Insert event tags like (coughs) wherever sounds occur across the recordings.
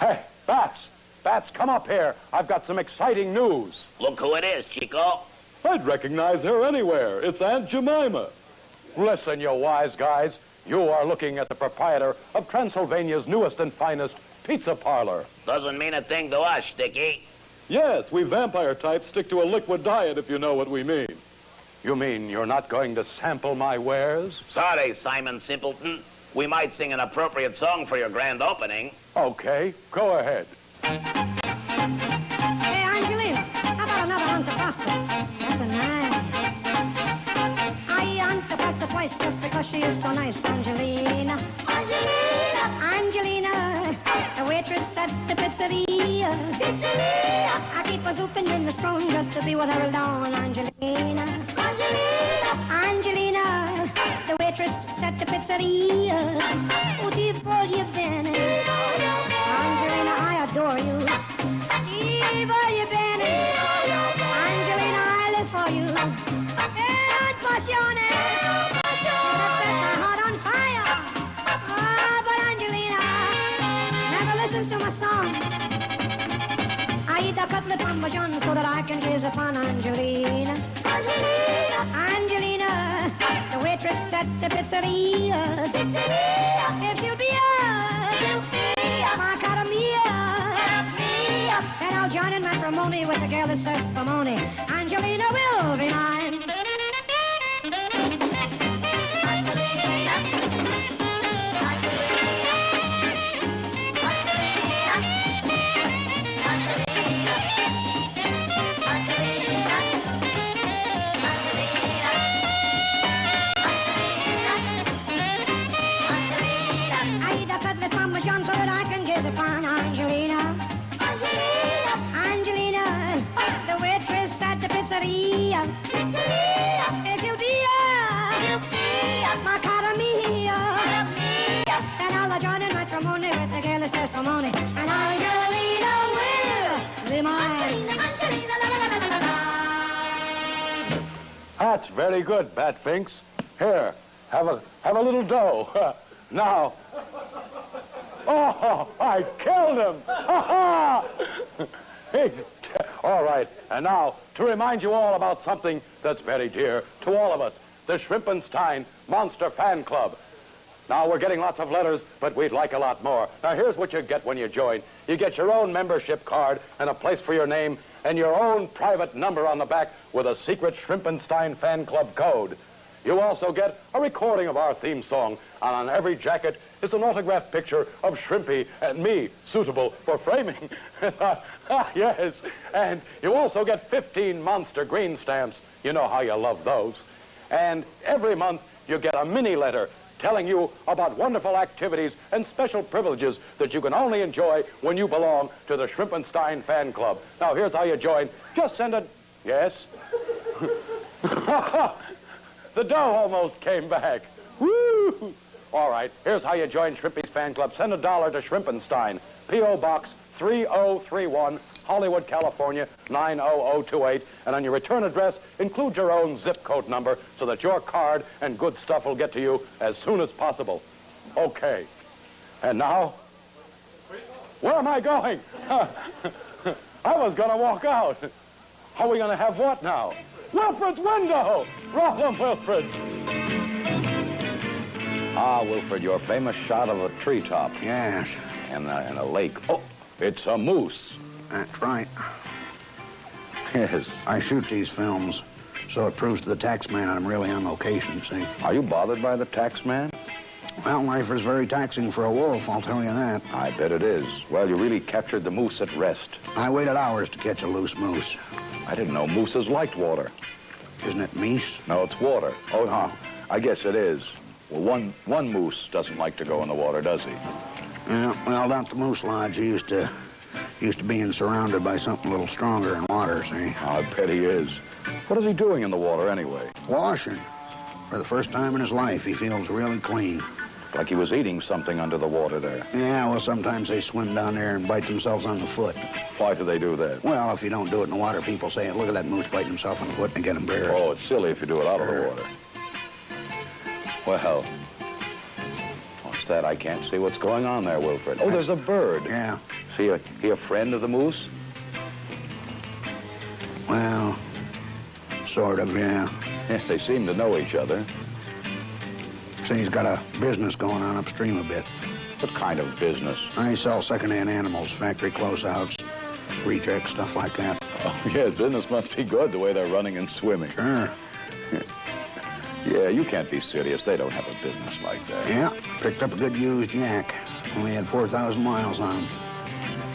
Hey, Bats! Bats, come up here. I've got some exciting news. Look who it is, Chico. I'd recognize her anywhere. It's Aunt Jemima. Listen, you wise guys. You are looking at the proprietor of Transylvania's newest and finest pizza parlor. Doesn't mean a thing to us, Sticky. Yes, we vampire types stick to a liquid diet, if you know what we mean. You mean you're not going to sample my wares? Sorry, Simon Simpleton. We might sing an appropriate song for your grand opening. Okay, go ahead. Hey, Angelina, how about another hunk of pasta? That's a nice. I hunt the pasta twice just because she is so nice, Angelina. Angelina! Angelina, the waitress at the pizzeria. Pizzeria! I keep a zooping in the strong just to be with her alone, Angelina. Angelina! Angelina, the waitress at the pizzeria. A cutlet parmesan so that I can gaze upon Angelina. Angelina, Angelina, the waitress at the pizzeria. Pizzeria, if you'll be a, my cara mia, then I'll join in matrimony with the girl that serves for money. Angelina will be mine. That's very good, Bat Finks. Here, have a have a little dough. (laughs) now. (laughs) Oh, I killed him! Ha ha! (laughs) All right, and now to remind you all about something that's very dear to all of us, the Shrimpenstein Monster Fan Club. Now, we're getting lots of letters, but we'd like a lot more. Now, here's what you get when you join. You get your own membership card and a place for your name and your own private number on the back with a secret Shrimpenstein Fan Club code. You also get a recording of our theme song, and on every jacket is an autographed picture of Shrimpy and me, suitable for framing. (laughs) Ah, yes, and you also get 15 monster green stamps. You know how you love those. And every month you get a mini letter telling you about wonderful activities and special privileges that you can only enjoy when you belong to the Shrimpenstein Fan Club. Now, here's how you join. Just send a... Yes? (laughs) the dough almost came back. Woo! All right, here's how you join Shrimpy's Fan Club. Send a dollar to Shrimpenstein, P.O. Box 3031, Hollywood, California, 90028. And on your return address, include your own zip code number so that your card and good stuff will get to you as soon as possible. Okay. And now, where am I going? (laughs) I was going to walk out. How are we going to have what now? Wilfred's window! Roll 'em, Wilfred! Ah, Wilfred, your famous shot of a treetop Yes, and a, and a lake. Oh, it's a moose. That's right. Yes. I shoot these films so it proves to the tax man I'm really on location, see? Are you bothered by the tax man? Well, life is very taxing for a wolf, I'll tell you that. I bet it is. Well, you really captured the moose at rest. I waited hours to catch a loose moose. I didn't know mooses liked water. Isn't it meese? No, it's water. Oh, huh. I guess it is. Well, one one moose doesn't like to go in the water, does he? Yeah, well, at the Moose Lodge, he used to used to being surrounded by something a little stronger in water, see? I bet he is. What is he doing in the water anyway? Washing. For the first time in his life, he feels really clean. Like he was eating something under the water there. Yeah, well, sometimes they swim down there and bite themselves on the foot. Why do they do that? Well, if you don't do it in the water, people say, look at that moose biting himself on the foot and get embarrassed. Oh, it's silly if you do it out of the water. Well, what's that? I can't see what's going on there, Wilfred. Oh, there's a bird. Yeah, he a, he a friend of the moose? Well, sort of, yeah. Yes, they seem to know each other. See, he's got a business going on upstream a bit. What kind of business? I sell second-hand animals, factory closeouts, rejects, stuff like that. Oh, (laughs) yeah, business must be good the way they're running and swimming. Sure. (laughs) Yeah, you can't be serious. They don't have a business like that. Yeah, picked up a good used yak. Only had 4,000 miles on him.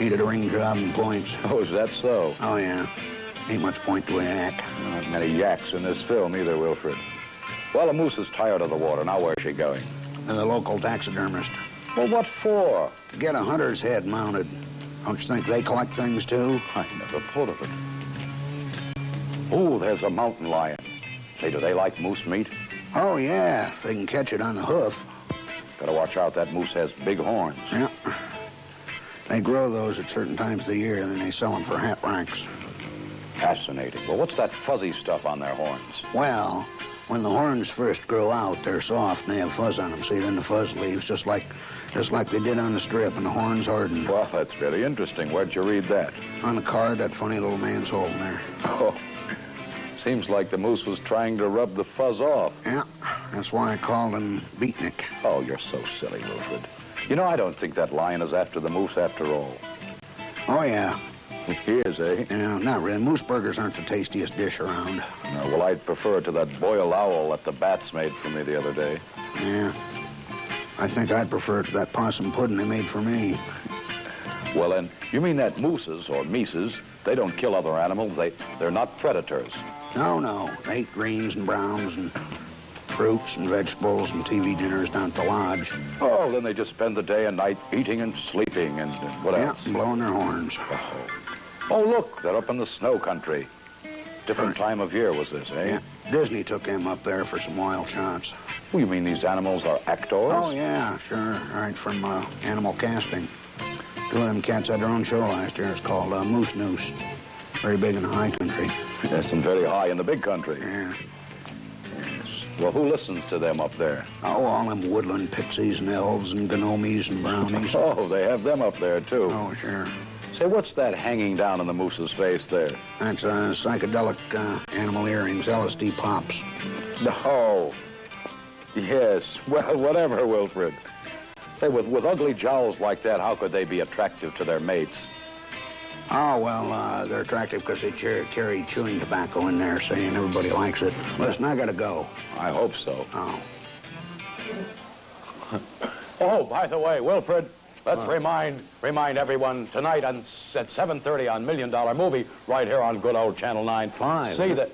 Needed a ring job and points. Oh, is that so? Oh, yeah. Ain't much point to a yak. Not many yaks in this film either, Wilfred. Well, the moose is tired of the water. Now where's she going? And the local taxidermist. Well, what for? To get a hunter's head mounted. Don't you think they collect things, too? I never thought of it. Oh, there's a mountain lion. Say, do they like moose meat? Oh, yeah. If they can catch it on the hoof. Gotta watch out. That moose has big horns. Yeah. They grow those at certain times of the year, and then they sell them for hat ranks. Fascinating. Well, what's that fuzzy stuff on their horns? Well, when the horns first grow out, they're soft and they have fuzz on them. See, then the fuzz leaves just like, just like they did on the strip, and the horns harden. Well, that's very interesting. Where'd you read that? On the card, that funny little man's holding there. Oh, seems like the moose was trying to rub the fuzz off. Yeah, that's why I called him Beatnik. Oh, you're so silly, Wilfred. You know, I don't think that lion is after the moose after all. Oh, yeah. (laughs) He is, eh? Yeah, not really. Moose burgers aren't the tastiest dish around. No, well, I'd prefer it to that boiled owl that the bats made for me the other day. Yeah. I think I'd prefer it to that possum pudding they made for me. (laughs) Well, then, you mean that mooses or mises, they don't kill other animals. They, they're not predators. No, no. They eat greens and browns and fruits and vegetables and TV dinners down at the lodge. Oh, then they just spend the day and night eating and sleeping and, what Yeah, else? and blowing their horns. Oh. oh, look, they're up in the snow country. Different time of year was this, eh? Yeah. Disney took them up there for some wild shots. Oh, you mean these animals are actors? Oh, yeah, sure. Right from uh, Animal Casting. Two of them cats had their own show last year. It's called uh, Moose Noose. Very big in the high country. (laughs) Yes, and very high in the big country. Yeah. Well, who listens to them up there? Oh, all them woodland pixies and elves and gnomies and brownies. (laughs) Oh, they have them up there, too. Oh, sure. Say, what's that hanging down in the moose's face there? That's uh, psychedelic uh, animal earrings, LSD pops. Oh, yes. Well, whatever, Wilfred. Say, with, with ugly jowls like that, how could they be attractive to their mates? Oh, well, uh, they're attractive because they carry chewing tobacco in there, saying everybody likes it. Listen, I gotta go. I hope so. Oh. (coughs) Oh, by the way, Wilfred, let's What? remind remind everyone tonight on, at 7.30 on Million Dollar Movie, right here on good old Channel 9. Fine. See that...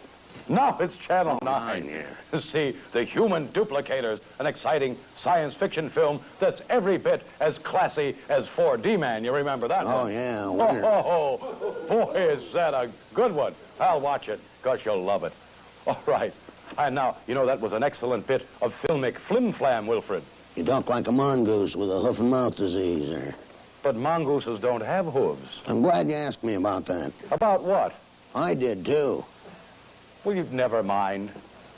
No, it's Channel Oh, 9. nine, See, The Human Duplicators, an exciting science fiction film that's every bit as classy as 4D Man. You remember that Oh, one? yeah. Oh, oh, oh, boy, is that a good one. I'll watch it, because you'll love it. All right. And now, you know, that was an excellent bit of filmic flim-flam, Wilfred. You talk like a mongoose with a hoof and mouth disease there. But mongooses don't have hooves. I'm glad you asked me about that. About what? I did, too. Well, you never mind.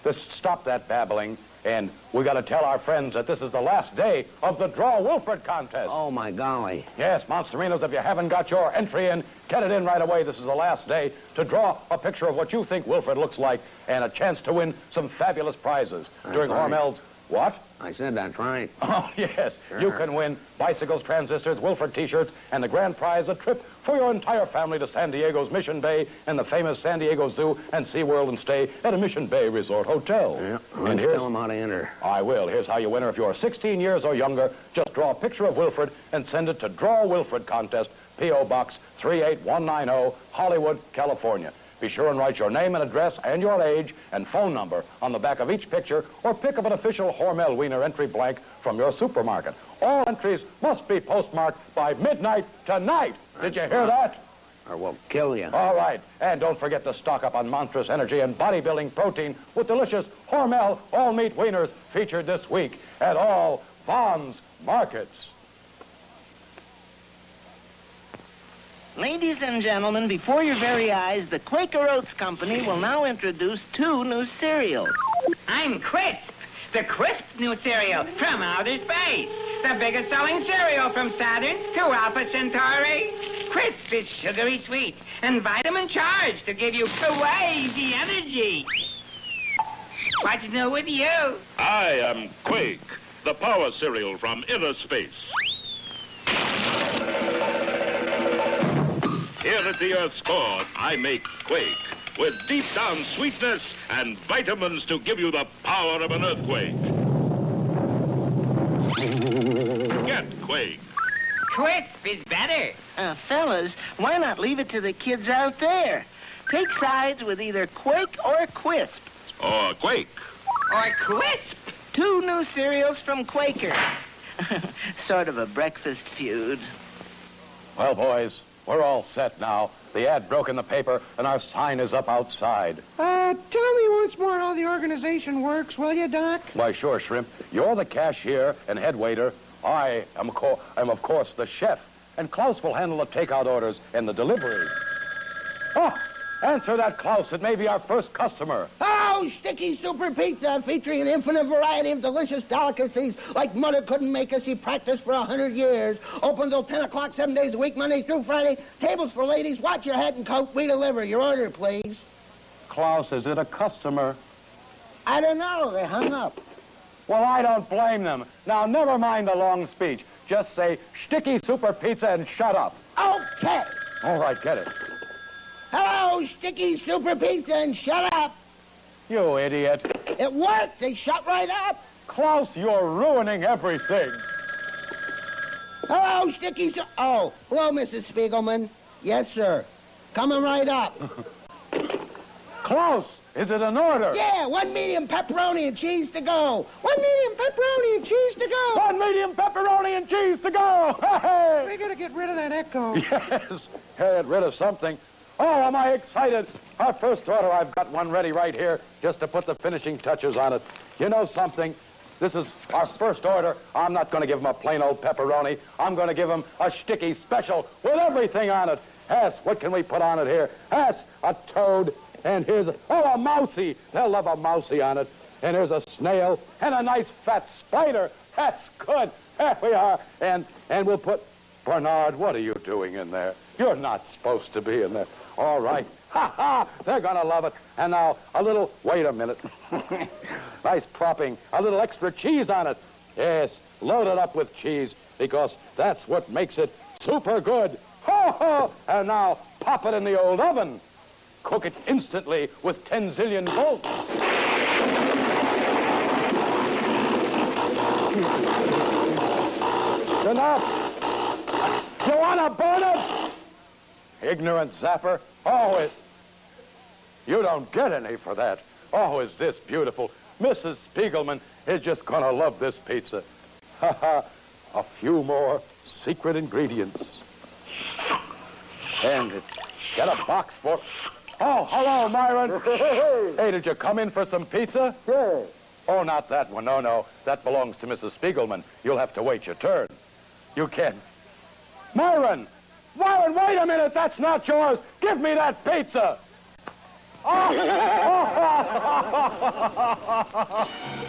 Just stop that babbling, and we got to tell our friends that this is the last day of the Draw Wilfred contest. Oh, my golly. Yes, Monsterinos, if you haven't got your entry in, get it in right away. This is the last day to draw a picture of what you think Wilfred looks like and a chance to win some fabulous prizes That's during right. Hormel's. What? I said that's right. Oh, (laughs) yes. Sure. You can win bicycles, transistors, Wilfred T-shirts, and the grand prize, a trip for your entire family to San Diego's Mission Bay and the famous San Diego Zoo and SeaWorld and stay at a Mission Bay Resort Hotel. Yeah, and let's tell them how to enter. I will. Here's how you enter. If you're 16 years or younger, just draw a picture of Wilfred and send it to Draw Wilfred Contest, P.O. Box 38190, oh, Hollywood, California. Be sure and write your name and address and your age and phone number on the back of each picture or pick up an official Hormel Wiener entry blank from your supermarket. All entries must be postmarked by midnight tonight. Did you hear that? Or we'll kill you. All right. And don't forget to stock up on monstrous energy and bodybuilding protein with delicious Hormel all meat wieners featured this week at all Vons markets. Ladies and gentlemen, before your very eyes, the Quaker Oats Company will now introduce two new cereals. I'm Quisp, the crisp new cereal from outer space. the biggest selling cereal from Saturn to Alpha Centauri. Quisp is sugary sweet and vitamin charged to give you crazy energy. What's new with you? I am Quake, the power cereal from inner space. Here at the Earth's core, I make Quake with deep down sweetness and vitamins to give you the power of an earthquake. Get Quake. Quisp is better. Uh, fellas, why not leave it to the kids out there? Take sides with either Quake or Quisp. Or Quake. Or Quisp. Two new cereals from Quaker. (laughs) sort of a breakfast feud. Well, boys, we're all set now. The ad broke in the paper, and our sign is up outside. Uh, tell me once more how the organization works, will you, Doc? Why, sure, Shrimp. You're the cashier and head waiter. I am, co- am of course, the chef. And Klaus will handle the takeout orders and the delivery. Oh, answer that, Klaus. It may be our first customer. Sticky super pizza featuring an infinite variety of delicious delicacies like Mother couldn't make us. She practiced for a hundred years. Open till 10 o'clock, seven days a week, Monday through Friday. Tables for ladies. Watch your head and coat. We deliver. Your order, please. Klaus, is it a customer? I don't know. They hung up. Well, I don't blame them. Now, never mind the long speech. Just say, sticky super pizza and shut up. Okay. All right, get it. Hello, sticky super pizza and shut up. You idiot. It worked. They shut right up. Klaus, you're ruining everything. Hello, sticky Oh, hello, Mrs. Spiegelman. Yes, sir. Coming right up. (laughs) Klaus, is it an order? Yeah, one medium pepperoni and cheese to go. One medium pepperoni and cheese to go. One medium pepperoni and cheese to go. (laughs) Hey! We gotta get rid of that echo. Yes, get rid of something. Oh, am I excited? Our first order, I've got one ready right here just to put the finishing touches on it. You know something? This is our first order. I'm not going to give him a plain old pepperoni. I'm going to give him a sticky special with everything on it. Yes, what can we put on it here? Yes, a toad. And here's a, oh, a mousy. They'll love a mousy on it. And here's a snail and a nice fat spider. That's good. There we are. And, and we'll put, Bernard, what are you doing in there? You're not supposed to be in there. All right. (laughs) Ha ha! They're to love it. And now, a little, wait a minute. (laughs) nice propping. A little extra cheese on it. Yes, load it up with cheese because that's what makes it super good. Ho ho! And now, pop it in the old oven. Cook it instantly with 10 zillion volts. Enough. You want to burn it? Ignorant zapper. Oh, it. You don't get any for that. Oh, is this beautiful? Mrs. Spiegelman is just going to love this pizza. Ha ha. A few more secret ingredients. And get a box for. Oh, hello, Myron. (laughs) hey, did you come in for some pizza? Yeah. Oh, not that one. No, no. That belongs to Mrs. Spiegelman. You'll have to wait your turn. You can. Myron! Myron, wait a minute. That's not yours. Give me that pizza. Oh! (laughs)